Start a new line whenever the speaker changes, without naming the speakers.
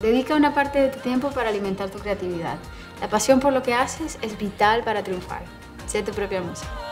Dedica una parte de tu tiempo para alimentar tu creatividad. La pasión por lo que haces es vital para triunfar. Sé tu propia música.